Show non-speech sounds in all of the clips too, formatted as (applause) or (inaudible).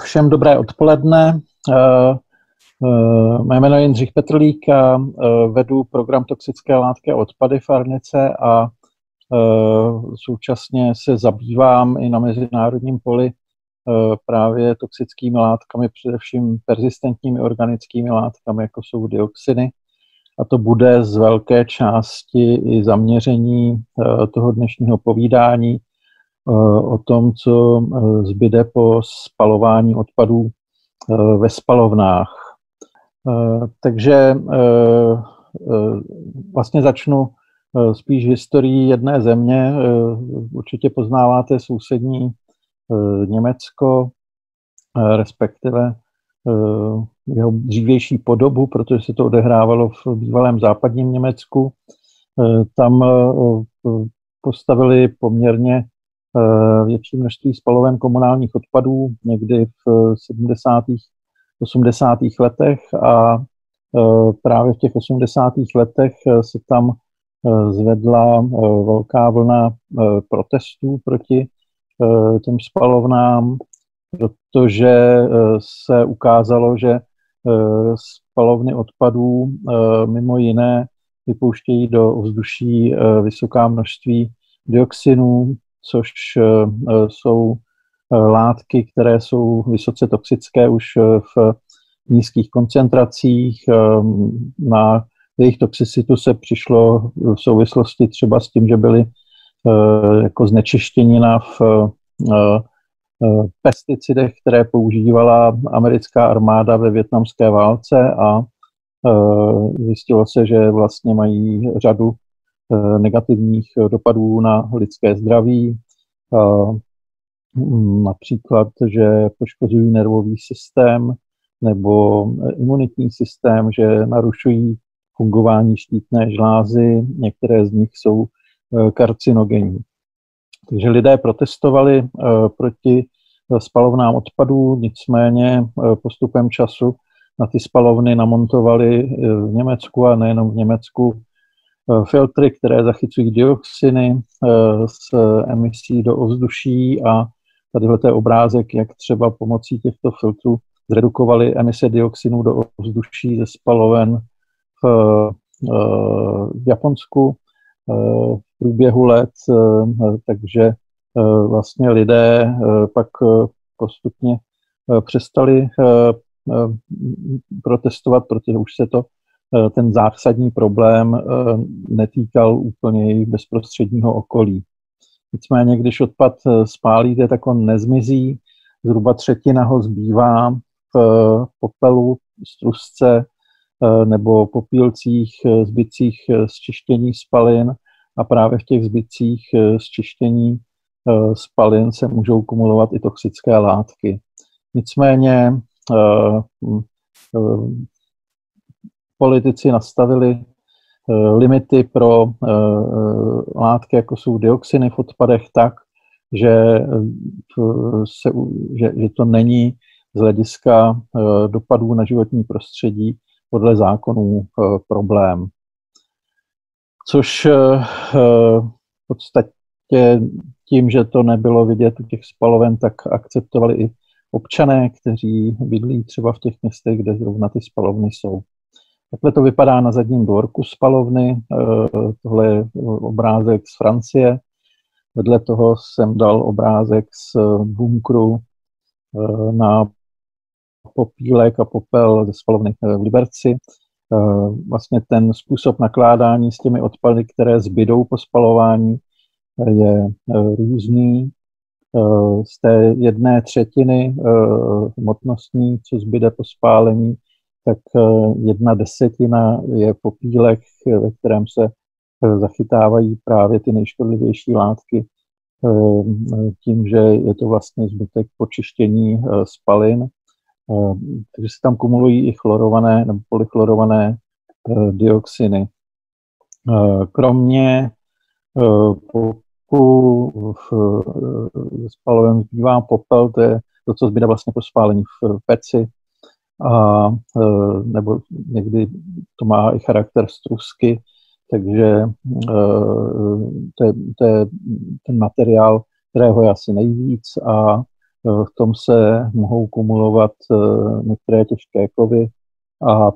Všem dobré odpoledne. Mé jméno je Jindřich Petrlík a vedu program Toxické látky a odpady v Arnice a současně se zabývám i na mezinárodním poli právě toxickými látkami, především persistentními organickými látkami, jako jsou dioxiny. A to bude z velké části i zaměření toho dnešního povídání o tom, co zbyde po spalování odpadů ve spalovnách. Takže vlastně začnu spíš historií jedné země. Určitě poznáváte sousední Německo, respektive jeho dřívější podobu, protože se to odehrávalo v bývalém západním Německu. Tam postavili poměrně větší množství spaloven komunálních odpadů někdy v 70. 80. letech a právě v těch 80. letech se tam zvedla velká vlna protestů proti těm spalovnám, protože se ukázalo, že spalovny odpadů mimo jiné vypouštějí do ovzduší vysoká množství dioxinů, což jsou látky, které jsou vysoce toxické už v nízkých koncentracích. Na jejich toxicitu se přišlo v souvislosti třeba s tím, že byly jako znečištěnina v pesticidech, které používala americká armáda ve větnamské válce a zjistilo se, že vlastně mají řadu negativních dopadů na lidské zdraví. Například, že poškozují nervový systém nebo imunitní systém, že narušují fungování štítné žlázy, některé z nich jsou karcinogenní. Takže lidé protestovali proti spalovnám odpadů, nicméně postupem času na ty spalovny namontovali v Německu a nejenom v Německu filtry, které zachycují dioxiny z emisí do ovzduší a tadyhle je obrázek, jak třeba pomocí těchto filtrů zredukovali emise dioxinů do ovzduší ze spaloven v, v Japonsku v průběhu let, takže vlastně lidé pak postupně přestali protestovat, protože už se to ten zásadní problém netýkal úplně jejich bezprostředního okolí. Nicméně, když odpad spálíte, tak on nezmizí. Zhruba třetina ho zbývá v popelu, strusce nebo popílcích, zbytcích z čištění spalin a právě v těch zbytcích z čištění spalin se můžou kumulovat i toxické látky. Nicméně politici nastavili limity pro látky, jako jsou dioxiny v odpadech, tak, že, se, že, že to není z hlediska dopadů na životní prostředí podle zákonů problém. Což v podstatě tím, že to nebylo vidět u těch spaloven, tak akceptovali i občané, kteří bydlí třeba v těch městech, kde zrovna ty spalovny jsou. Takhle to vypadá na zadním dvorku spalovny. Tohle je obrázek z Francie. Vedle toho jsem dal obrázek z bunkru na popílek a popel ze spalovny v Liberci. Vlastně ten způsob nakládání s těmi odpady, které zbydou po spalování, je různý. Z té jedné třetiny hmotnostní, co zbyde po spálení, tak jedna desetina je popílek, ve kterém se zachytávají právě ty nejškodlivější látky tím, že je to vlastně zbytek počištění spalin. Takže se tam kumulují i chlorované nebo polychlorované dioxiny. Kromě popku v spalovém zbývá popel, to je to, co zbyde vlastně po spálení v peci, a, nebo někdy to má i charakter strusky, takže to je, to je ten materiál, kterého je asi nejvíc a v tom se mohou kumulovat některé těžké kovy a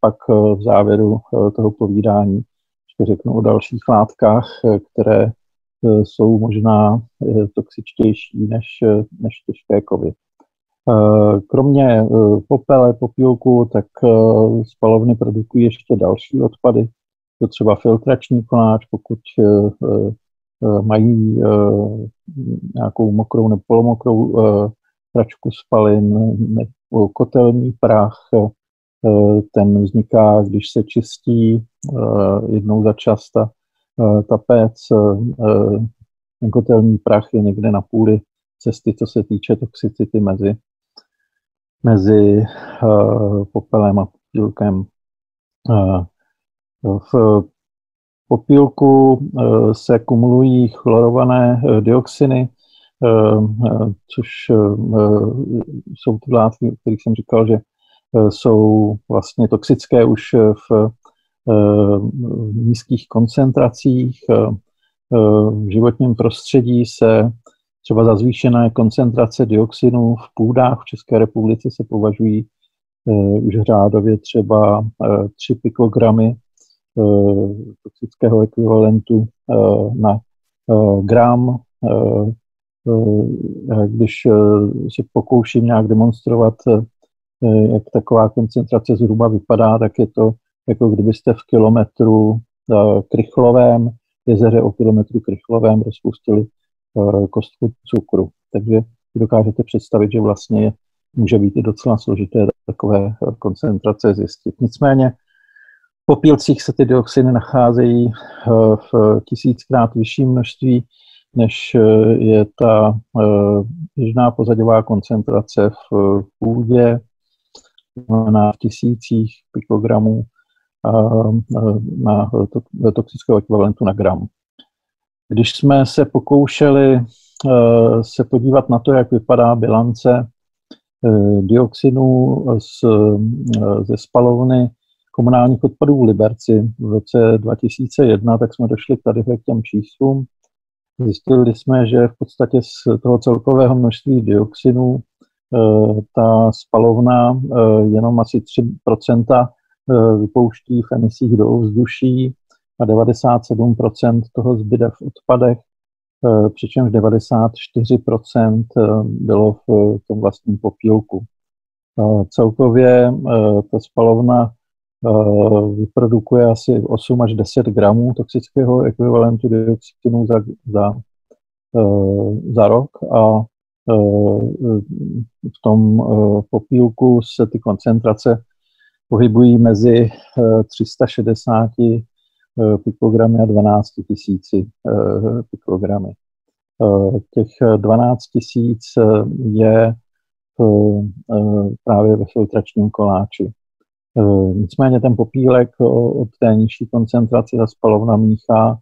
pak v závěru toho povídání ještě řeknu o dalších látkách, které jsou možná toxičtější než, než těžké kovy. Kromě popele, popílku, tak spalovny produkují ještě další odpady, to třeba filtrační koláč, pokud mají nějakou mokrou nebo polomokrou pračku spalin, kotelní prach, ten vzniká, když se čistí jednou za čas ta, ta pec, ten kotelní prach je někde na půli cesty, co se týče toxicity mezi, mezi popelem a popílkem. V popílku se kumulují chlorované dioxiny, což jsou ty látky, o kterých jsem říkal, že jsou vlastně toxické už v nízkých koncentracích. V životním prostředí se třeba za zvýšené koncentrace dioxinů v půdách v České republice se považují už řádově třeba 3 pikogramy toxického ekvivalentu na gram. Když se pokouším nějak demonstrovat, jak taková koncentrace zhruba vypadá, tak je to jako kdybyste v kilometru krychlovém, jezeře o kilometru krychlovém rozpustili kostku cukru. Takže dokážete představit, že vlastně může být i docela složité takové koncentrace zjistit. Nicméně popílcích se ty dioxiny nacházejí eh, v tisíckrát vyšším množství, než eh, je ta eh, běžná pozadová koncentrace v půdě, na tisících pikogramů na toxického ekvivalentu na gram. Když jsme se pokoušeli se podívat na to, jak vypadá bilance dioxinů ze spalovny komunálních odpadů v Liberci v roce 2001, tak jsme došli tady k těm číslům. Zjistili jsme, že v podstatě z toho celkového množství dioxinů eh, ta spalovna eh, jenom asi 3% eh, vypouští v emisích do ovzduší a 97% toho zbyde v odpadech, přičemž 94% bylo v tom vlastním popílku. Celkově ta spalovna Eh, vyprodukuje asi 8 až 10 gramů toxického ekvivalentu dioxinu za, za, eh, za rok a eh, v tom popílku se ty koncentrace pohybují mezi 360 pikogramy a 12 tisíci pikogramy. Těch 12 tisíc je právě ve filtračním koláči. Eh, nicméně ten popílek eh, od té nižší koncentrace ta spalovna míchá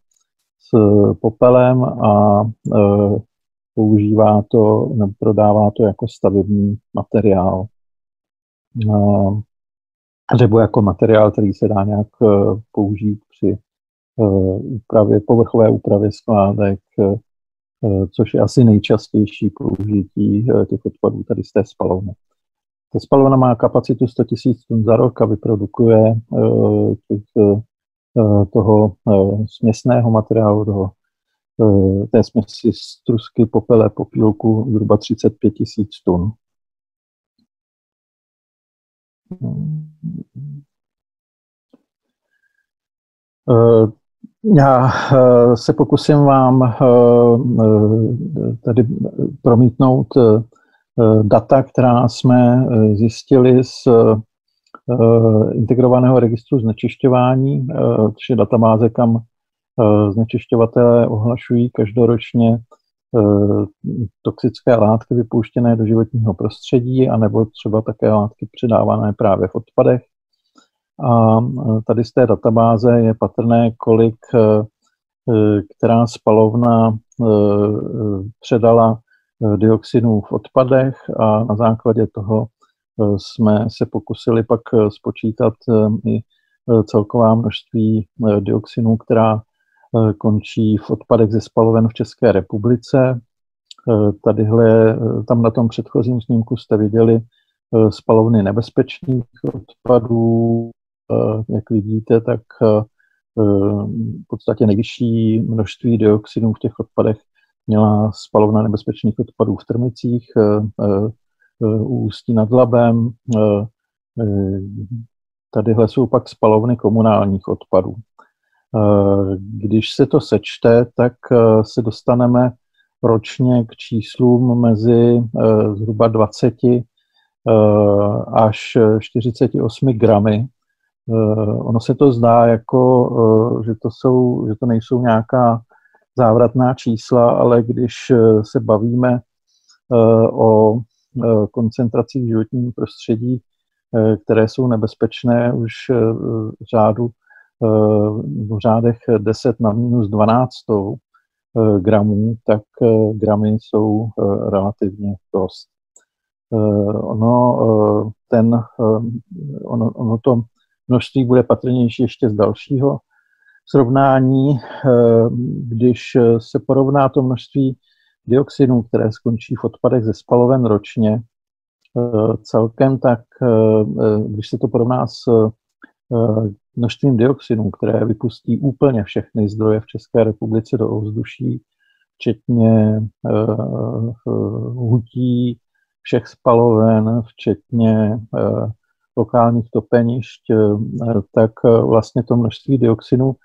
s popelem a eh, používá to, nebo prodává to jako stavební materiál. Nebo jako materiál, který se dá nějak použít při úpravě, povrchové úpravě skládek, což je asi nejčastější použití těch odpadů tady z té spalovny. Ta spalovna má kapacitu 100 000 tun za rok a vyprodukuje těch, toho směsného materiálu, toho, uh, té směsi z trusky, popele, popílku zhruba 35 tisíc tun. Já se pokusím vám tady promítnout Eh, data, která jsme eh, zjistili z eh, integrovaného registru znečišťování, což je databáze, kam znečišťovatelé ohlašují každoročně toxické látky vypouštěné do životního prostředí, anebo třeba také látky předávané právě v odpadech. A tady z té databáze je patrné, kolik která spalovna předala dioxinů v odpadech a na základě toho jsme se pokusili pak spočítat i celková množství dioxinů, která končí v odpadech ze spaloven v České republice. Tadyhle, tam na tom předchozím snímku jste viděli spalovny nebezpečných odpadů. Jak vidíte, tak v podstatě nejvyšší množství dioxidů v těch odpadech měla spalovna nebezpečných odpadů v Trmicích, u Ústí nad Labem. Tadyhle jsou pak spalovny komunálních odpadů. Když se to sečte, tak se dostaneme ročně k číslům mezi zhruba 20 až 48 gramy ono se to zdá jako, uh, že, to jsou, že to nejsou nějaká závratná čísla, ale když uh, se bavíme o koncentracích v životním prostředí, které jsou nebezpečné už v řádu v řádech 10 na minus 12 gramů, tak gramy jsou relativně dost. Ono, ten, ono, ono to množství bude patrnější ještě z dalšího srovnání, eh, když se porovná to množství dioxinů, které skončí v odpadech ze spaloven ročně, eh, celkem, tak eh, když se to porovná s množstvím dioxinů, které vypustí úplně všechny zdroje v České republice do ovzduší, včetně hutí, všech spaloven, včetně lokálních topenišť, eh, tak eh, vlastně to množství dioxinu,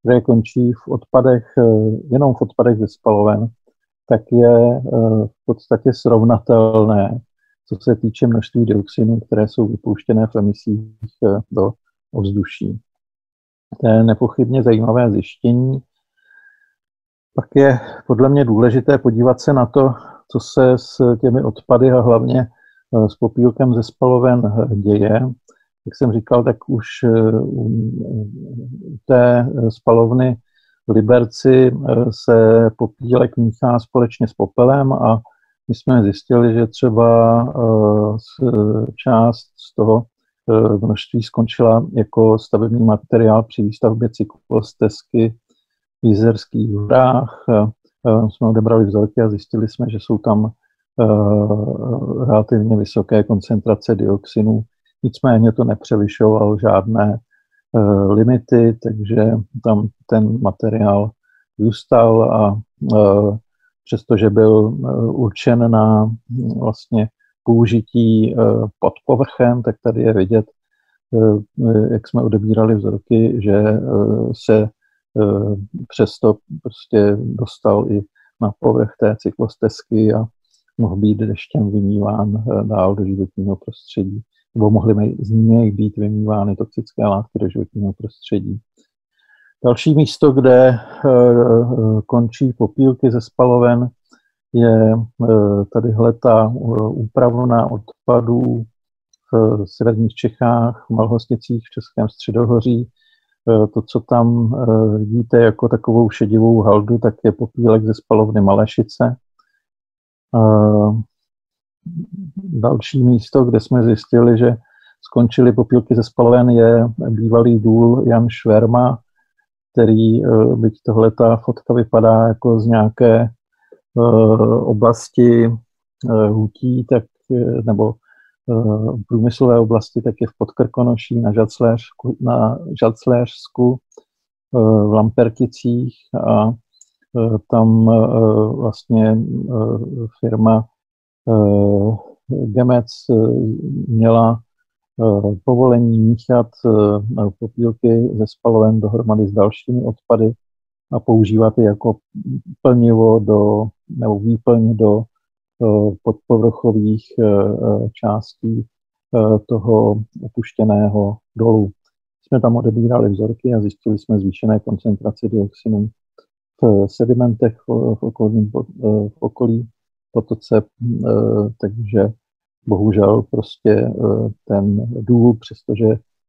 které končí v odpadech, eh, jenom v odpadech ze spaloven, tak je v podstatě srovnatelné, co se týče množství dioxinu, které jsou vypouštěné v emisích do ovzduší. To je nepochybně zajímavé zjištění. Pak je podle mě důležité podívat se na to, co se s těmi odpady a hlavně s popílkem ze spaloven eh, děje. Jak jsem říkal, tak už eh, u té spalovny v Liberci se popílek míchá společně s popelem a my jsme zjistili, že třeba část z toho množství skončila jako stavební materiál při výstavbě cyklostezky v Jizerských horách. Jsme odebrali vzorky a zjistili jsme, že jsou tam Eh, relativně vysoké koncentrace dioxinu, nicméně to nepřevyšoval žádné eh, limity, takže tam ten materiál zůstal a eh, přestože byl určen na vlastně použití pod povrchem, tak tady je vidět, jak jsme odebírali vzorky, že se přesto prostě dostal i na povrch té cyklostezky a mohl být deštěm vymýván eh, dál do životního prostředí, nebo mohly z něj být vymývány toxické látky do životního prostředí. Další místo, kde eh, eh, končí popílky ze spaloven, je tadyhle ta úpravna odpadů v severních Čechách, v Malhosticích, v Českém středohoří. To, co tam vidíte jako takovou šedivou haldu, tak je popílek ze spalovny Malešice, Další místo, kde jsme zjistili, že skončily popílky ze spaloven, je bývalý důl Jan Šverma, který, e, byť tohle ta fotka vypadá jako z nějaké e, oblasti e, hutí, tak, nebo průmyslové oblasti, tak je v Podkrkonoší na Žacléřsku, na Žacléřsku v Lamperticích a Eh, tam eh, vlastně eh, firma Gemec měla povolení míchat popílky ze spaloven dohromady s dalšími odpady a používat je jako plnivo do, nebo výplň do podpovrchových částí toho opuštěného dolu. Jsme tam odebírali vzorky a zjistili jsme zvýšené koncentrace dioxinu v sedimentech v, okolním, v okolí potoce, eh, takže bohužel prostě eh, ten důl, přestože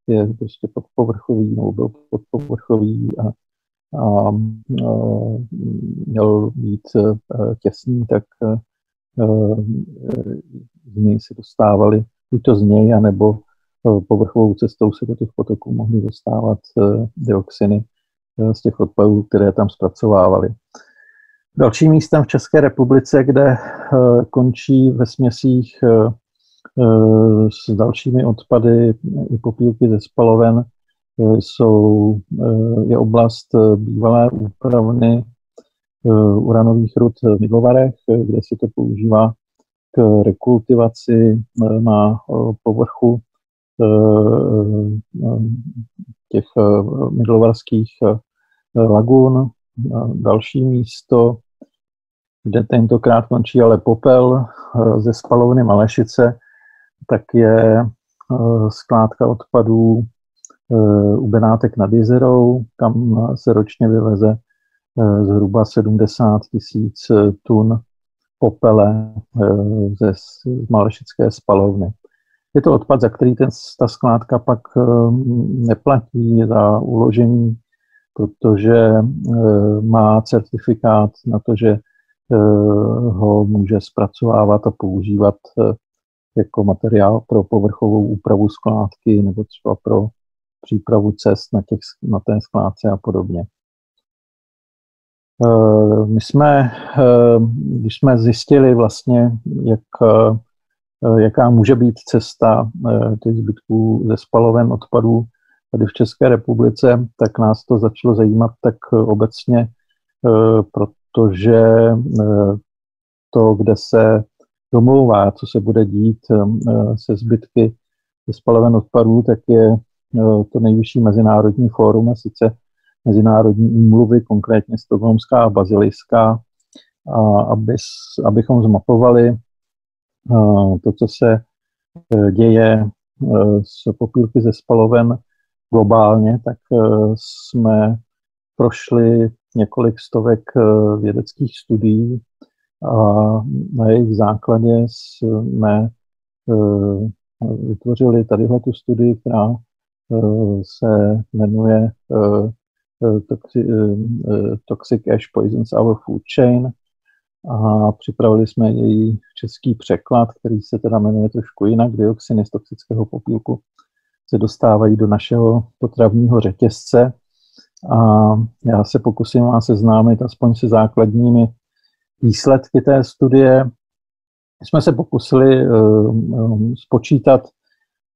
je prostě podpovrchový nebo byl podpovrchový a, a, a měl být eh, těsný, tak z něj se dostávali buď to z něj, anebo povrchovou cestou se do těch potoků mohly dostávat dioxiny z těch odpadů, které tam zpracovávali. Dalším místem v České republice, kde končí ve směsích s dalšími odpady i popílky ze spaloven, jsou, je oblast bývalé úpravny uranových rud v Midlovarech, kde se to používá k rekultivaci na povrchu těch midlovarských lagun. Další místo, kde tentokrát končí ale popel ze spalovny Malešice, tak je skládka odpadů u Benátek nad Jezerou, kam se ročně vyveze zhruba 70 tisíc tun popele ze Malešické spalovny. Je to odpad, za který ten, ta skládka pak neplatí za uložení, protože má certifikát na to, že ho může zpracovávat a používat jako materiál pro povrchovou úpravu skládky nebo třeba pro přípravu cest na, těch, na té skládce a podobně. Eh, my jsme, eh, když jsme zjistili vlastně, jak, eh, jaká může být cesta těch zbytků ze spaloven odpadů tady v České republice, tak nás to začalo zajímat tak obecně, protože to, kde se domlouvá, co se bude dít se zbytky ze spaloven odpadů, tak je to nejvyšší mezinárodní fórum, a sice mezinárodní úmluvy, konkrétně Stokholmská a Bazilijská, a aby, abychom zmapovali to, co se e, děje s popílky ze spaloven globálně, tak e, jsme prošli několik stovek e, vědeckých studií a na jejich základě jsme vytvořili tadyhle tu studii, která se jmenuje Toxic Ash Poisons Our Food Chain a připravili jsme její český překlad, který se teda jmenuje trošku jinak, dioxiny z toxického popílku se dostávají do našeho potravního řetězce a já se pokusím vás seznámit aspoň se základními výsledky té studie. Jsme se pokusili uh, spočítat,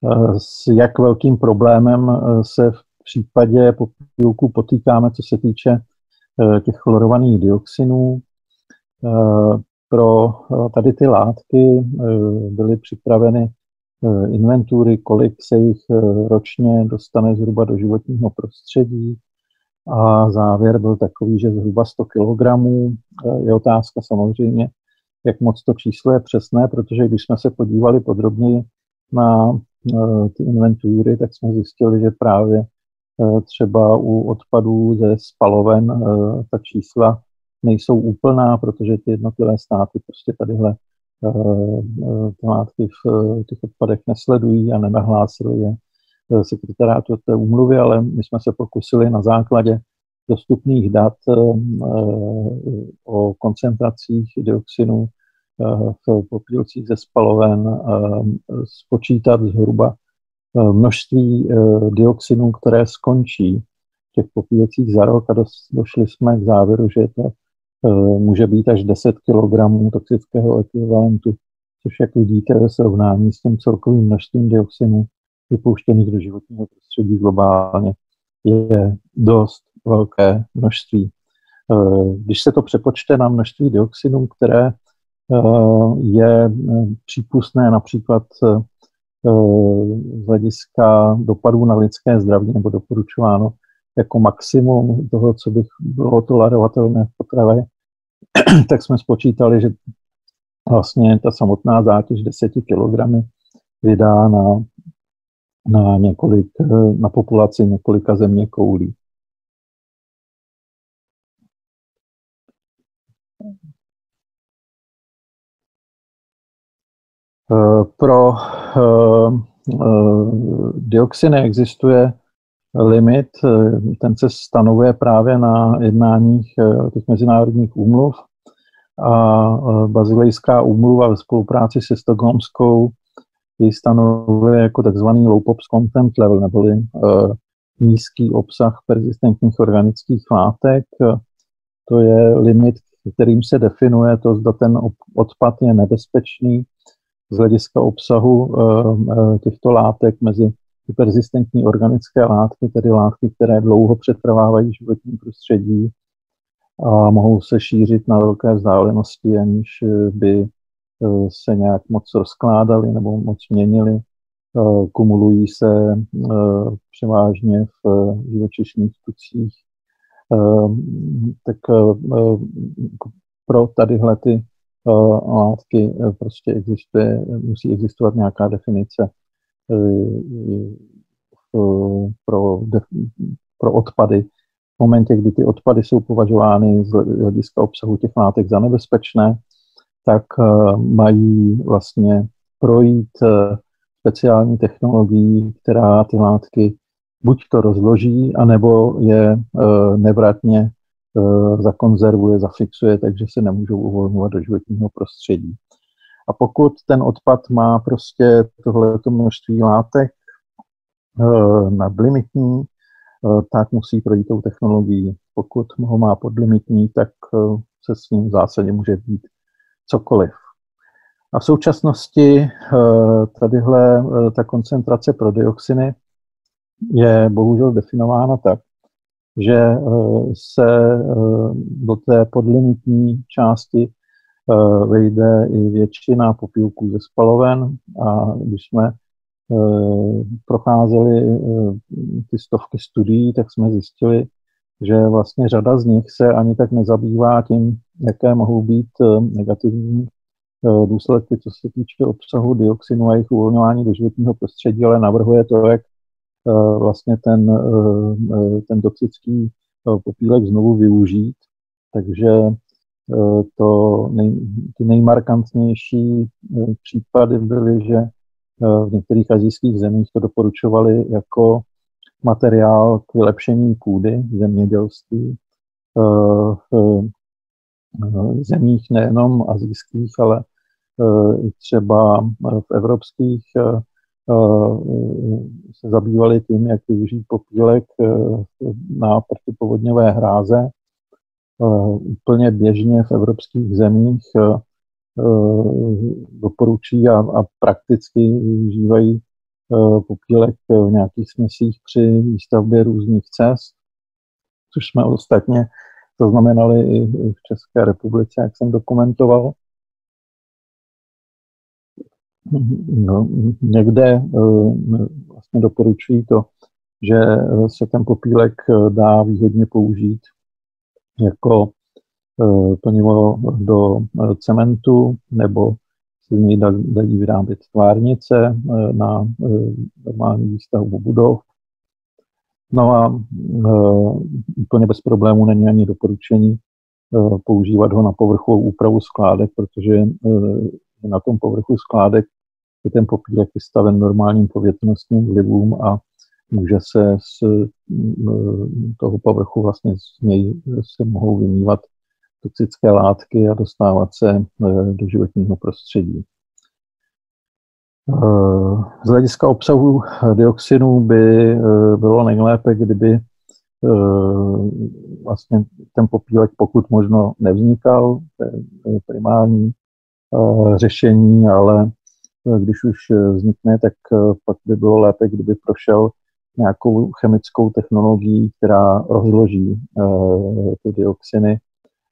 uh, s jak velkým problémem se v případě popílku potýkáme, co se týče eh, těch chlorovaných dioxinů. Eh, pro eh, tady ty látky byly připraveny inventury, kolik se jich ročně dostane zhruba do životního prostředí. A závěr byl takový, že zhruba 100 kg. Je otázka samozřejmě, jak moc to číslo je přesné, protože když jsme se podívali podrobněji na ty inventury, tak jsme zjistili, že právě Eh, třeba u odpadů ze spaloven eh, ta čísla nejsou úplná, protože ty jednotlivé státy prostě tadyhle eh, ty látky v těch odpadech nesledují a nenahlásili je sekretariátu té úmluvy, ale my jsme se pokusili na základě dostupných dat o koncentracích dioxinu v popílcích ze spaloven spočítat zhruba Eh, množství eh, dioxinů, které skončí v těch popíjecích za rok a došli jsme k závěru, že to eh, může být až 10 kg toxického ekvivalentu, což jak vidíte ve srovnání s tím celkovým množstvím dioxinů vypouštěných do životního prostředí globálně je dost velké množství. Když se to přepočte na množství dioxinů, které je přípustné například z hlediska dopadů na lidské zdraví nebo doporučováno jako maximum toho, co bych bylo tolerovatelné v potravě, (clears throat) tak jsme spočítali, že vlastně ta samotná zátěž 10 kg vydá na, na, několik, na populaci několika země koulí. Eh, pro eh, eh, dioxiny existuje limit, ten se stanovuje právě na jednáních těch mezinárodních úmluv a Bazilejská úmluva ve spolupráci se Stockholmskou ji stanovuje jako takzvaný low pops content level, neboli nízký obsah persistentních organických látek. To je limit, kterým se definuje to, zda ten odpad je nebezpečný z hlediska obsahu těchto látek mezi persistentní organické látky, tedy látky, které dlouho přetrvávají v životním prostředí a mohou se šířit na velké vzdálenosti, aniž by se nějak moc rozkládaly nebo moc měnily. Kumulují se převážně v živočišných tucích. Tak pro tadyhle ty látky prostě existuje, musí existovat nějaká definice pro, pro odpady. V momentě, kdy ty odpady jsou považovány z hlediska obsahu těch látek za nebezpečné, tak mají vlastně projít speciální technologií, která ty látky buď to rozloží, anebo je nevratně zakonzervuje, zafixuje, takže se nemůžou uvolňovat do životního prostředí. A pokud ten odpad má prostě tohleto množství látek nadlimitní, tak musí projít tou technologií. Pokud ho má podlimitní, tak se s ním v zásadě může být cokoliv. A v současnosti tadyhle ta koncentrace prodioxiny je bohužel definována tak, že se do té podlimitní části vejde i většina popílků ze spaloven a když jsme procházeli ty stovky studií, tak jsme zjistili, že vlastně řada z nich se ani tak nezabývá tím, jaké mohou být eh, negativní eh, důsledky, co se týče obsahu dioxinu a jejich uvolňování do životního prostředí, ale navrhuje to, jak eh, vlastně ten, ten toxický popílek znovu využít. Takže to nej, ty nejmarkantnější případy byly, že v některých azijských zemích to doporučovali jako materiál k vylepšení půdy zemědělství v zemích nejenom azijských, ale třeba v evropských se zabývali tím, jak využít popílek na protipovodňové hráze. Úplně běžně v evropských zemích doporučí a, a prakticky využívají Eh, popílek v nějakých směsích při výstavbě různých cest, což jsme ostatně zaznamenali i v České republice, jak jsem dokumentoval. No, někde eh, vlastně doporučují to, že se ten popílek eh, dá výhodně použít jako plnivo do cementu nebo se z něj dají vyrábět tvárnice eh, na normální výstavbu budov. No a úplně bez problémů není ani doporučení používat ho na povrchovou úpravu skládek, protože na tom povrchu skládek je ten popílek vystaven normálním povětrnostním vlivům a může se z toho povrchu vlastně z něj se mohou vymývat toxické látky a dostávat se eh, do životního prostředí. Eh, z hlediska obsahu dioxinu by eh, bylo nejlépe, kdyby vlastně ten popílek pokud možno nevznikal, to je primární řešení, ale když už vznikne, tak pak by bylo lépe, kdyby prošel nějakou chemickou technologií, která rozloží ty dioxiny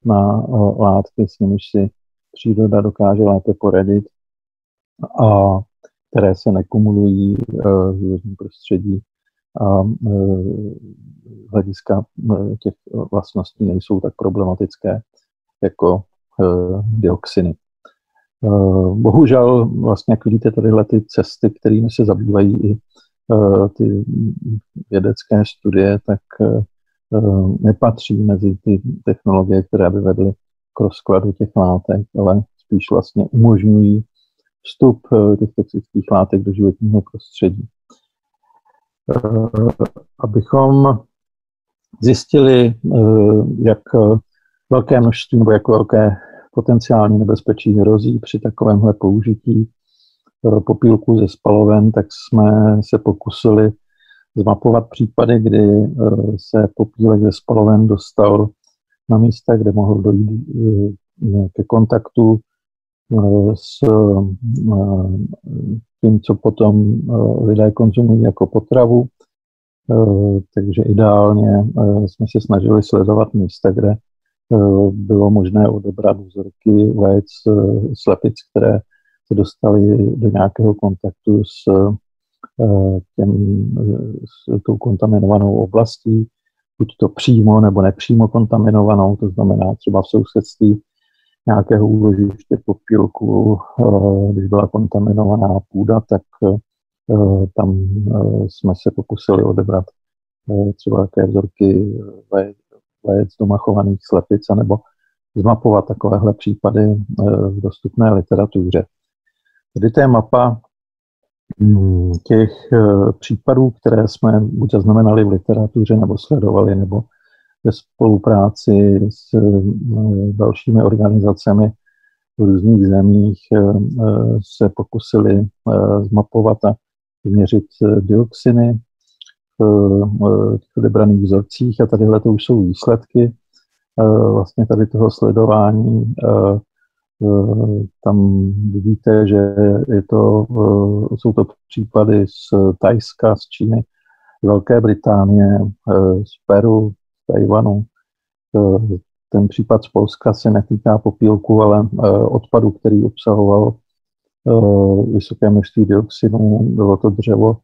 na eh, látky, s nimiž si příroda dokáže lépe poradit a které se nekumulují eh, v životním prostředí a hlediska těch vlastností nejsou tak problematické jako dioxiny. Bohužel, vlastně, jak vidíte, tadyhle ty cesty, kterými se zabývají i ty vědecké studie, tak Eh, nepatří mezi ty technologie, které by vedly k rozkladu těch látek, ale spíš vlastně umožňují vstup eh, těch toxických látek do životního prostředí. Eh, abychom zjistili, jak velké množství nebo jak velké potenciální nebezpečí hrozí při takovémhle použití popílku ze spaloven, tak jsme se pokusili zmapovat případy, kdy eh, se popílek ze spaloven dostal na místa, kde mohlo dojít ke kontaktu s tím, co potom lidé konzumují jako potravu. Takže ideálně jsme se snažili sledovat místa, kde bylo možné odebrat vzorky vajec slepic, které se dostali do nějakého kontaktu s, těm, s tou kontaminovanou oblastí, buď to přímo nebo nepřímo kontaminovanou, to znamená třeba v sousedství nějakého úložiště popílku, eh, když byla kontaminovaná půda, tak eh, tam eh, jsme se pokusili odebrat třeba jaké vzorky vajec doma chovaných slepic, nebo zmapovat takovéhle případy v dostupné literatuře. Tady to je mapa mm, těch případů, které jsme buď zaznamenali v literatuře, nebo sledovali, nebo ve spolupráci s eh, dalšími organizacemi v různých zemích eh, se pokusili zmapovat a změřit dioxiny v těch vybraných vzorcích a tadyhle to už jsou výsledky vlastně tady toho sledování. Tam vidíte, že je to, jsou to případy z Tajska, z Číny, z Velké Británie, z Peru, Tajvanu. Eh, ten případ z Polska se netýká popílku, ale eh, odpadu, který obsahoval eh, vysoké množství dioxinu. Bylo to dřevo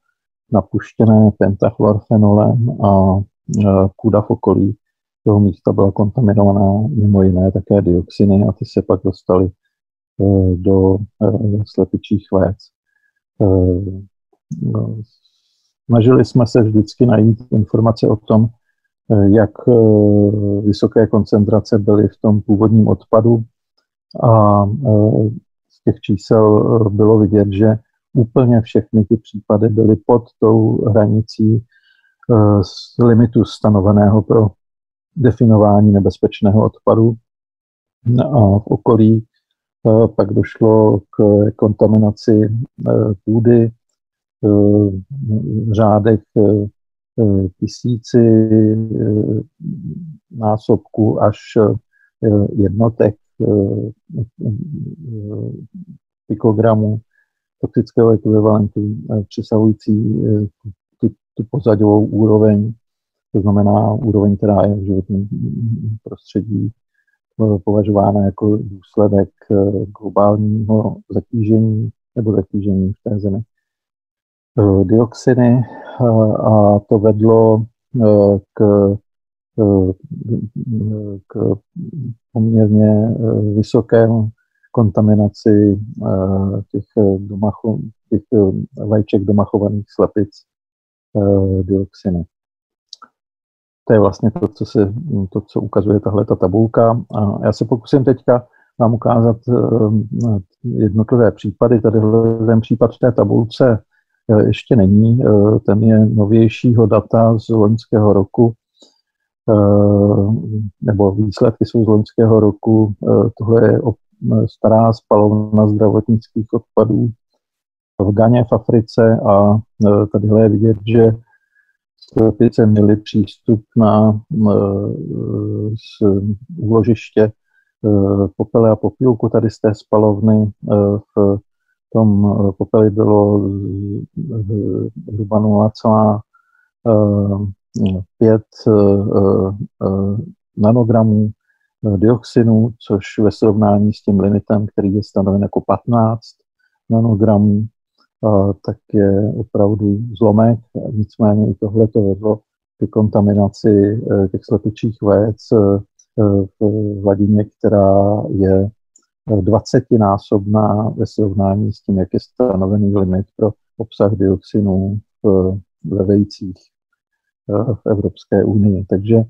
napuštěné pentachlorfenolem a půda v okolí toho místa byla kontaminovaná mimo jiné také dioxiny a ty se pak dostaly do slepičích vajec. No, snažili jsme se vždycky najít informace o tom, Eh, jak eh, vysoké koncentrace byly v tom původním odpadu a eh, z těch čísel bylo vidět, že úplně všechny ty případy byly pod tou hranicí z limitu stanoveného pro definování nebezpečného odpadu. A v okolí pak došlo k kontaminaci půdy v řádech Eh, tisíci eh, násobků až eh, jednotek pikogramů toxického ekvivalentu přesahující tu, tu pozadovou úroveň, to znamená úroveň, která je v životním prostředí považována jako důsledek globálního zatížení nebo zatížení v té zemi. Dioxiny a to vedlo k, k poměrně vysoké kontaminaci těch, domacho, těch vajíček domachovaných slepic dioxiny. To je vlastně to, co, se, to, co ukazuje tahle ta tabulka. A já se pokusím teďka vám ukázat jednotlivé případy. Tady ten případ v té tabulce Eh, ještě není. Eh, ten je novějšího data z loňského roku, eh, nebo výsledky jsou z loňského roku. Tohle je stará spalovna zdravotnických odpadů v Ganě v Africe a tadyhle je vidět, že slepice měly přístup na úložiště popele a popílku tady z té spalovny v tom eh, popeli bylo zhruba 0,5 eh, nanogramů eh, dioxinu, což ve srovnání s tím limitem, který je stanoven jako 15 nanogramů, tak je opravdu zlomek. Nicméně i tohle to vedlo k kontaminaci těch slepičích vajec v hladině, která je 20-násobná ve srovnání s tím, jak je stanovený limit pro obsah dioxinů v, ve vejcích v Evropské unii. Takže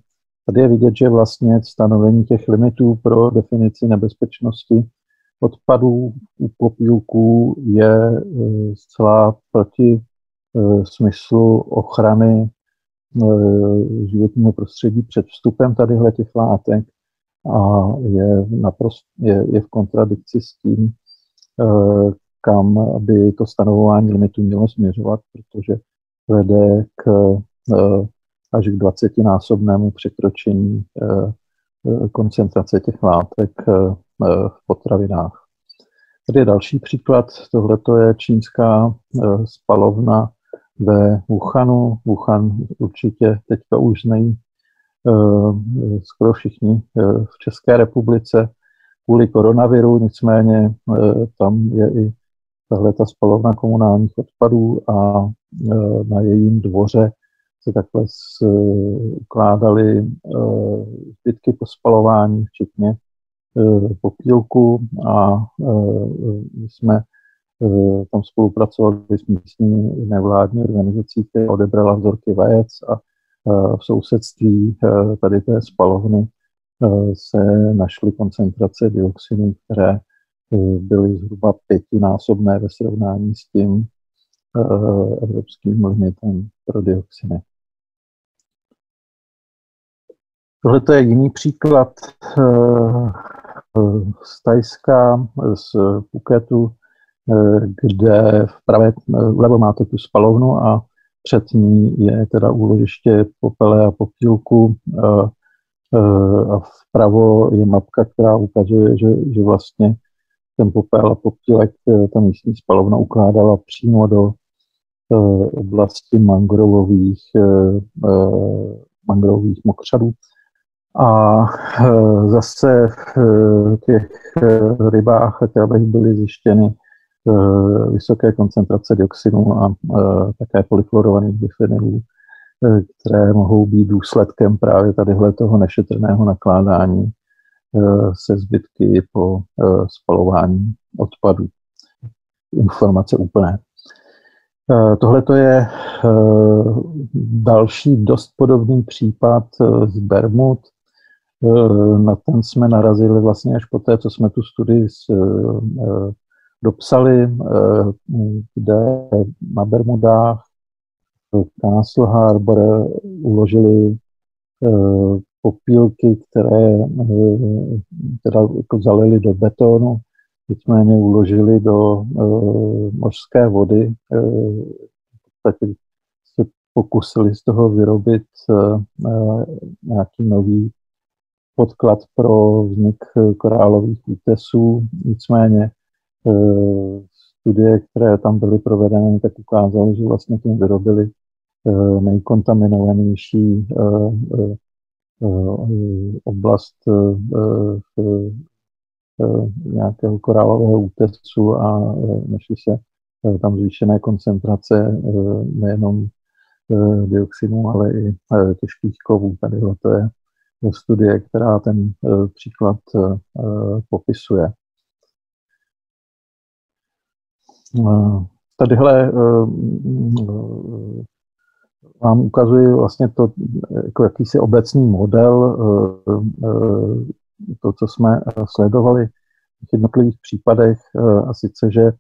tady je vidět, že vlastně stanovení těch limitů pro definici nebezpečnosti odpadů u popílků je eh, zcela proti eh, smyslu ochrany životního prostředí před vstupem tadyhle těch látek a je, naprosto, je, je v kontradikci s tím, eh, kam by to stanovování limitu mělo směřovat, protože vede k eh, až k 20-násobnému překročení eh, koncentrace těch látek v potravinách. Tady je další příklad. Tohle je čínská spalovna ve Wuhanu. Wuhan určitě teďka už znají skoro všichni v České republice kvůli koronaviru, nicméně tam je i tahle ta spalovna komunálních odpadů a na jejím dvoře se takhle ukládaly zbytky po spalování, včetně popílku a my jsme tam spolupracovali s místní nevládní organizací, která odebrala vzorky vajec a v sousedství tady té spalovny se našly koncentrace dioxinů, které byly zhruba pětinásobné ve srovnání s tím evropským limitem pro dioxiny. Tohle je jiný příklad z Tajska, z Phuketu, kde v pravé, vlevo máte tu spalovnu a před ní je teda úložiště popele a popílku a vpravo je mapka, která ukazuje, že, že vlastně ten popel a popílek ta místní spalovna ukládala přímo do oblasti mangrovových, mangrových mokřadů. A zase v těch rybách a tělech byly zjištěny vysoké koncentrace dioxinu a také polyfluorovaných bifenylů, které mohou být důsledkem právě tadyhle toho nešetrného nakládání se zbytky po spalování odpadů. Informace úplné. Tohle je další dost podobný případ z Bermud. Na ten jsme narazili vlastně až po té, co jsme tu studii dopsali, kde na Bermudách Castle Harbor uložili popílky, které teda jako zalili do betonu, nicméně uložili do mořské vody. V se pokusili z toho vyrobit nějaký nový podklad pro vznik korálových útesů. Nicméně studie, které tam byly provedeny, tak ukázaly, že vlastně tím vyrobili nejkontaminovanější oblast nějakého korálového útesu a našli se tam zvýšené koncentrace nejenom dioxinu, ale i těžkých kovů. Tady to je studie, která ten příklad popisuje. Tadyhle vám ukazuji vlastně to jako jakýsi obecný model, to, co jsme sledovali v jednotlivých případech, a sice, že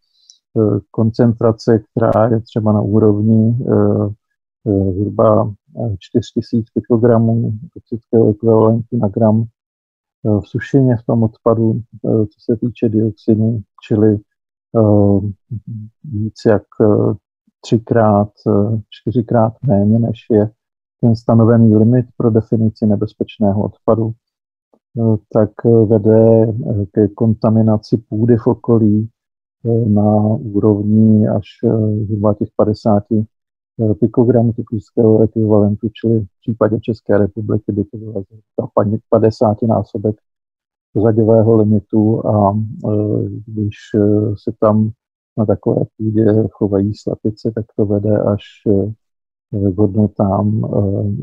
koncentrace, která je třeba na úrovni zhruba 4000 pikogramů toxického ekvivalentu na gram v sušině v tom odpadu, co se týče dioxinu, čili víc jak třikrát, čtyřikrát méně, než je ten stanovený limit pro definici nebezpečného odpadu, tak vede ke kontaminaci půdy v okolí na úrovni až zhruba těch 50 pikogramů typického ekvivalentu, čili v případě České republiky by to bylo 50 násobek řadového limitu a když se tam na takové půdě chovají slapice, tak to vede až k hodnotám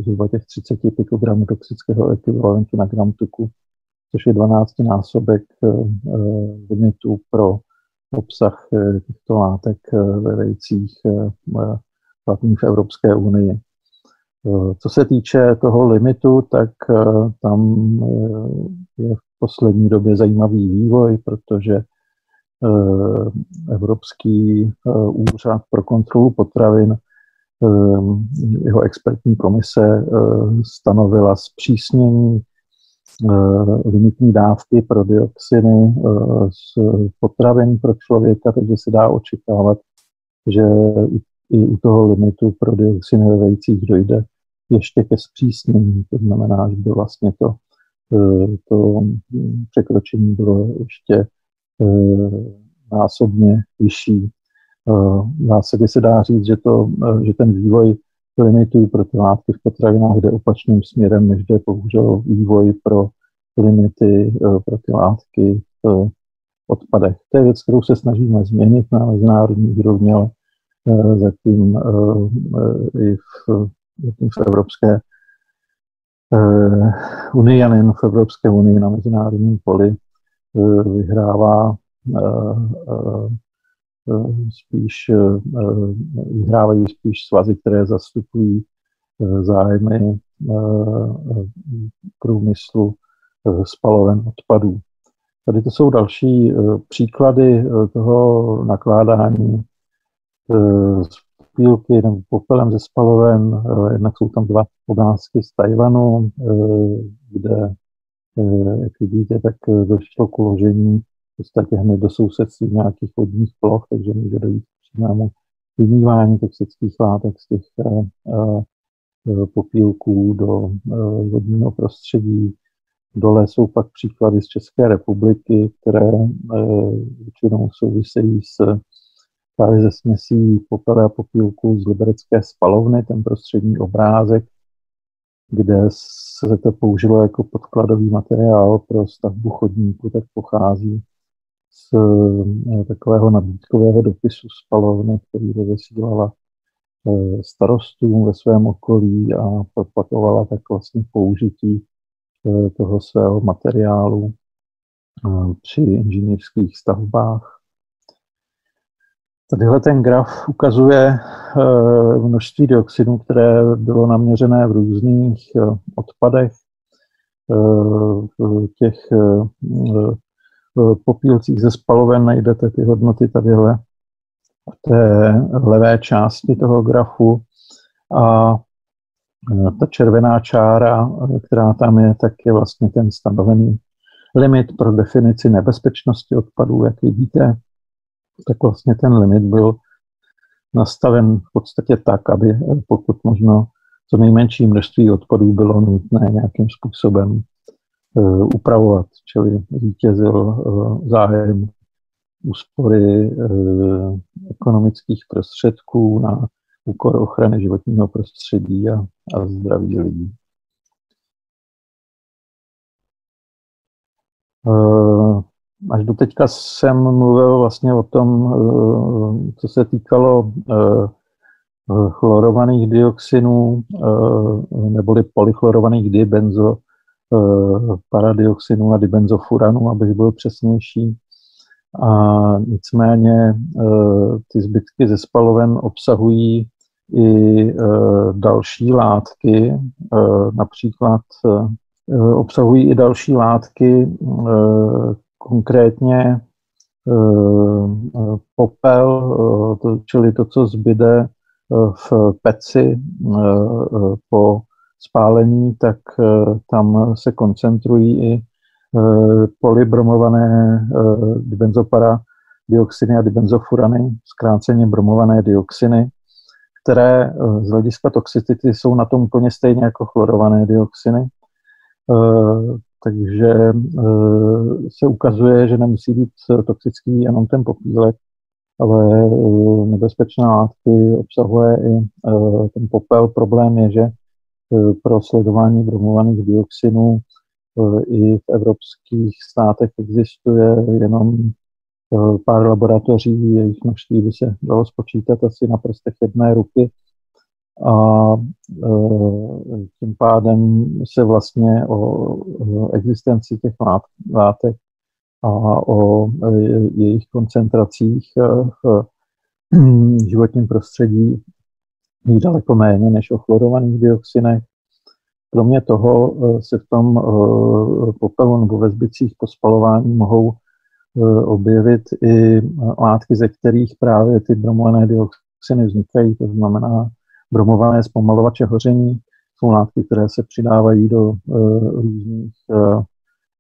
zhruba těch 30 pikogramů toxického ekvivalentu na gram tuku, což je 12 násobek limitu pro obsah těchto látek ve vejcích platných v Evropské unii. Co se týče toho limitu, tak tam je v poslední době zajímavý vývoj, protože Evropský úřad pro kontrolu potravin, jeho expertní komise stanovila zpřísnění limitní dávky pro dioxiny z potravin pro člověka, takže se dá očekávat, že i u toho limitu pro dioxiny ve vejcích dojde ještě ke zpřísnění. To znamená, že by vlastně to to překročení bylo ještě násobně vyšší. V zásadě se dá říct, že, to, že ten vývoj limitů pro ty látky v potravinách jde opačným směrem, než jde bohužel vývoj pro limity pro ty látky v odpadech. To je věc, kterou se snažíme změnit na mezinárodní úrovni, ale zatím i v, zatím v Evropské unii a nejen v Evropské unii na mezinárodním poli vyhrává spíš vyhrávají spíš svazy, které zastupují zájmy průmyslu spaloven odpadů. Tady to jsou další příklady toho nakládání s pílky nebo popelem ze spaloven. Jednak jsou tam dva obrázky z Tajvanu, kde, jak vidíte, tak došlo k uložení podstatě hned do sousedství nějakých vodních ploch, takže může dojít k přímému vymývání toxických látek z těch popílků do vodního prostředí. Dole jsou pak příklady z České republiky, které většinou souvisejí s právě ze směsí popele a popílku z liberecké spalovny, ten prostřední obrázek, kde se to použilo jako podkladový materiál pro stavbu chodníku, tak pochází z eh, takového nabídkového dopisu spalovny, který rozesílala eh, starostům ve svém okolí a propagovala tak vlastně použití eh, toho svého materiálu při inženýrských stavbách. Tadyhle ten graf ukazuje množství dioxidů, které bylo naměřené v různých odpadech. Těch popílcích ze spaloven najdete ty hodnoty tadyhle v té levé části toho grafu a ta červená čára, která tam je, tak je vlastně ten stanovený limit pro definici nebezpečnosti odpadů. Jak vidíte, tak vlastně ten limit byl nastaven v podstatě tak, aby pokud možno co nejmenší množství odpadů bylo nutné nějakým způsobem Eh, upravovat, čili vítězil eh, zájem úspory eh, ekonomických prostředků na úkor ochrany životního prostředí a, a zdraví lidí. Až do teďka jsem mluvil vlastně o tom, co se týkalo chlorovaných dioxinů neboli polychlorovaných dibenzo Eh, paradioxinu a dibenzofuranu, abych byl přesnější. A nicméně eh, ty zbytky ze spaloven obsahují i eh, další látky, například obsahují i další látky, konkrétně popel, čili to, co zbyde v peci po spálení, tak eh, tam se koncentrují i eh, polybromované eh, dibenzopara dioxiny a dibenzofurany, zkráceně bromované dioxiny, které z hlediska toxicity jsou na tom úplně stejně jako chlorované dioxiny. Takže se ukazuje, že nemusí být toxický jenom ten popílek, ale nebezpečné látky obsahuje i ten popel. Problém je, že Eh, pro sledování bromovaných dioxinů eh, i v evropských státech existuje jenom eh, pár laboratoří, jejich množství by se dalo spočítat asi na prstech jedné ruky. A tím pádem se vlastně o existenci těch látek a o jejich koncentracích v životním prostředí ví daleko méně než o chlorovaných dioxinech. Kromě toho se v tom popelu nebo ve zbytcích po spalování mohou objevit i látky, ze kterých právě ty bromované dioxiny vznikají, to znamená bromované zpomalovače hoření, jsou látky, které se přidávají do různých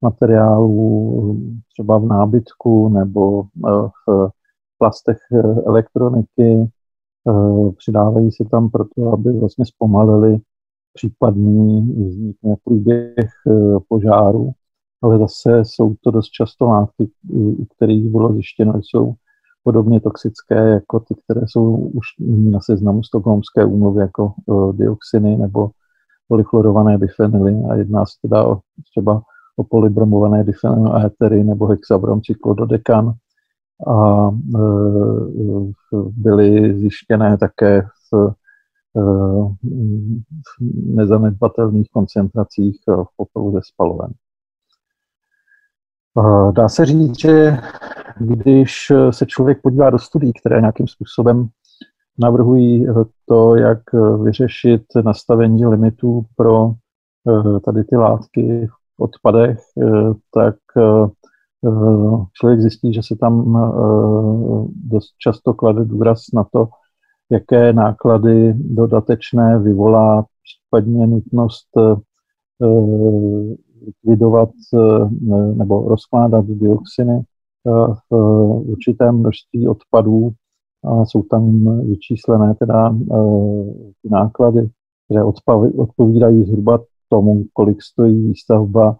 materiálů, třeba v nábytku nebo v plastech elektroniky, Eh, přidávají se tam proto, aby vlastně zpomalili případný vznikne průběh požáru, ale zase jsou to dost často látky, u kterých bylo zjištěno, že jsou podobně toxické jako ty, které jsou už na seznamu stokholmské úmluvy, jako dioxiny nebo polychlorované bifenyly a jedná se teda o, třeba o polybromované difenyloétery nebo hexabrom cyklododekan a e, byly zjištěné také v, e, v nezanedbatelných koncentracích v popelu ze spaloven. Dá se říct, že když se člověk podívá do studií, které nějakým způsobem navrhují to, jak vyřešit nastavení limitů pro tady ty látky v odpadech, tak člověk zjistí, že se tam dost často klade důraz na to, jaké náklady dodatečné vyvolá případně nutnost likvidovat nebo rozkládat dioxiny v určitém množství odpadů a jsou tam vyčíslené teda ty náklady, které odpovídají zhruba tomu, kolik stojí výstavba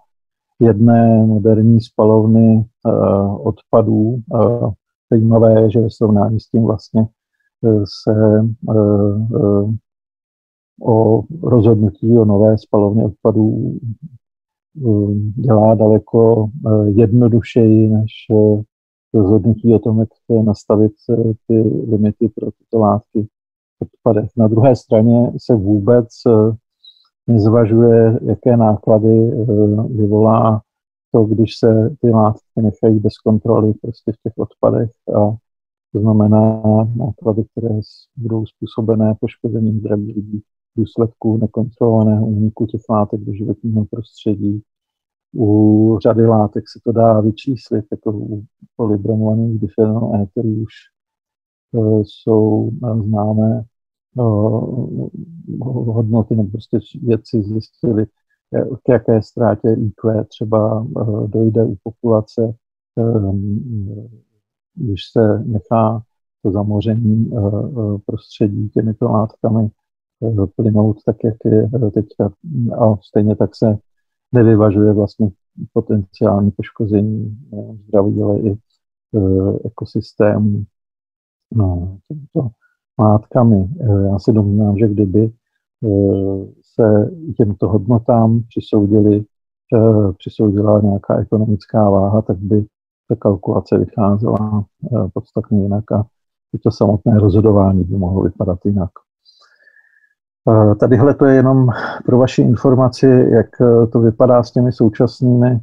jedné moderní spalovny uh, odpadů. Uh, zajímavé je, že ve srovnání s tím vlastně se o rozhodnutí o nové spalovně odpadů dělá daleko uh, jednodušeji než uh, rozhodnutí o tom, jak nastavit ty limity pro tyto látky v odpadech. Na druhé straně se vůbec nezvažuje, jaké náklady eh, vyvolá to, když se ty látky nechají bez kontroly prostě v těch odpadech a to znamená náklady, které budou způsobené poškozením zdraví lidí v důsledku nekontrolovaného úniku těch látek do životního prostředí. U řady látek se to dá vyčíslit, jako u polybromovaných difenyléterů už eh, jsou známé No, hodnoty nebo prostě věci zjistili, k jaké ztrátě IQ třeba eh, dojde u populace, eh, když se nechá to zamoření eh, prostředí těmito látkami plynout tak, jak je teďka. A stejně tak se nevyvažuje vlastně potenciální poškození zdraví, ale i ekosystému. No, to, látkami. Eh, já si domnívám, že kdyby eh, se těmto hodnotám přisoudili, eh, přisoudila nějaká ekonomická váha, tak by ta kalkulace vycházela podstatně jinak a i to samotné rozhodování by mohlo vypadat jinak. Tadyhle to je jenom pro vaši informaci, jak to vypadá s těmi současnými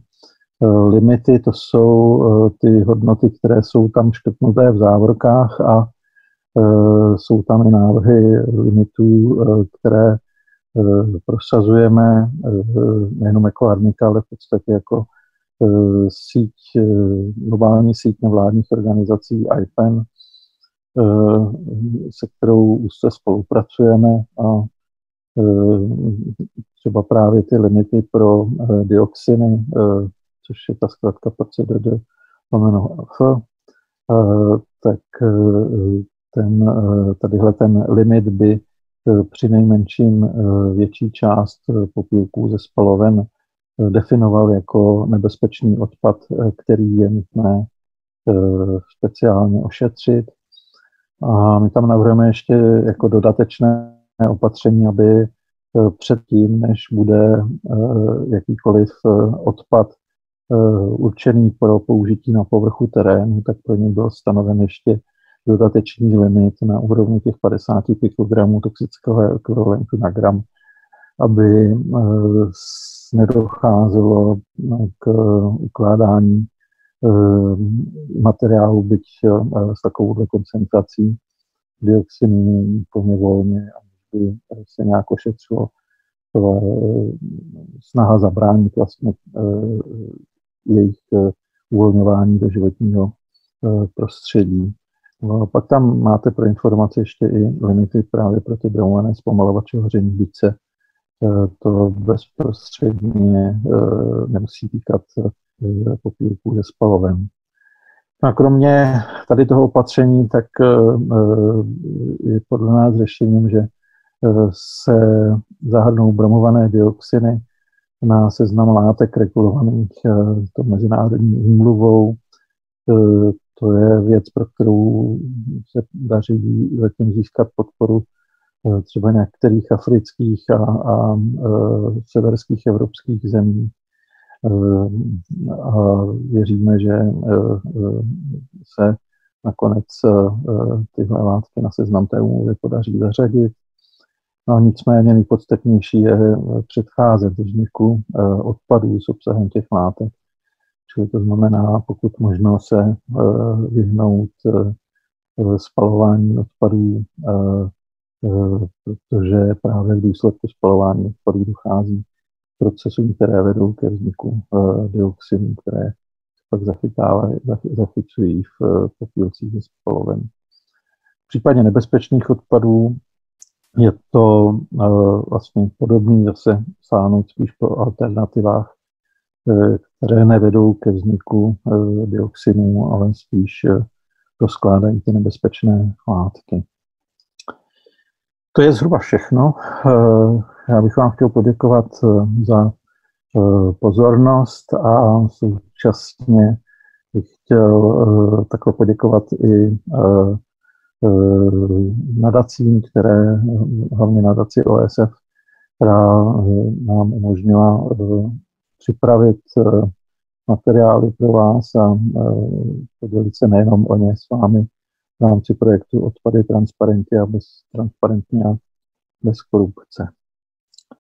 limity. To jsou ty hodnoty, které jsou tam škrtnuté v závorkách a Eh, jsou tam i návrhy limitů, eh, které eh, prosazujeme nejenom jako Arnika, ale v podstatě jako síť, globální síť nevládních organizací IPEN, se kterou úzce spolupracujeme a třeba právě ty limity pro dioxiny, což je ta zkrátka PCDD, F, tak ten, eh, tadyhle ten limit by eh, při nejmenším eh, větší část popílků ze spaloven definoval jako nebezpečný odpad, který je nutné speciálně ošetřit. A my tam navrhujeme ještě jako dodatečné opatření, aby předtím, než bude jakýkoliv odpad určený pro použití na povrchu terénu, tak pro něj byl stanoven ještě dodatečný limit na úrovni těch 50 pikogramů toxického ekvivalentu na gram, aby nedocházelo eh, k ukládání materiálu, byť s takovouhle koncentrací dioxinu úplně volně, aby se nějak ošetřilo snaha zabránit vlastně jejich uvolňování do životního prostředí. No, pak tam máte pro informace ještě i limity právě pro ty bromované zpomalovače hoření, eh, to bezprostředně eh, nemusí týkat eh, popílků se spalovem. A kromě tady toho opatření, tak je podle nás řešením, že se zahrnou bromované dioxiny na seznam látek regulovaných to mezinárodní úmluvou. To je věc, pro kterou se daří zatím získat podporu třeba některých afrických a, a severských evropských zemí. A věříme, že se nakonec tyhle látky na seznam té úmluvy podaří zařadit. No, nicméně nejpodstatnější je předcházet vzniku odpadů s obsahem těch látek. Čili to znamená, pokud možno se vyhnout spalování odpadů Eh, protože právě v důsledku spalování odpadů dochází procesům, které vedou ke vzniku eh, dioxinů, které pak zachycují v eh, popílcích ze spaloven. V případě nebezpečných odpadů je to vlastně podobný zase sáhnout spíš po alternativách, které nevedou ke vzniku dioxinů, ale spíš rozkládají ty nebezpečné látky. To je zhruba všechno. Eh, já bych vám chtěl poděkovat eh, za eh, pozornost a současně bych chtěl takhle poděkovat i nadacím, které, hlavně nadaci OSF, která nám umožnila připravit materiály pro vás a podělit se nejenom o ně s vámi, v rámci projektu odpady transparentně a bez transparentně a bez korupce.